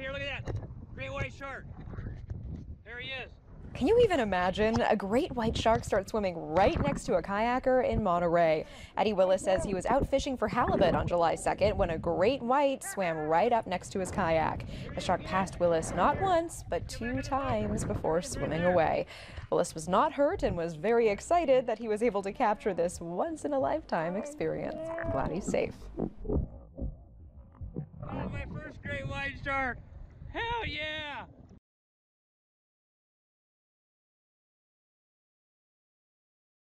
right here. Look at that. Great white shark. There he is. Can you even imagine? A great white shark starts swimming right next to a kayaker in Monterey. Eddie Willis says he was out fishing for halibut on July 2nd when a great white swam right up next to his kayak. The shark passed Willis not once, but two times before swimming away. Willis was not hurt and was very excited that he was able to capture this once in a lifetime experience. Glad he's safe. Shark. Hell yeah!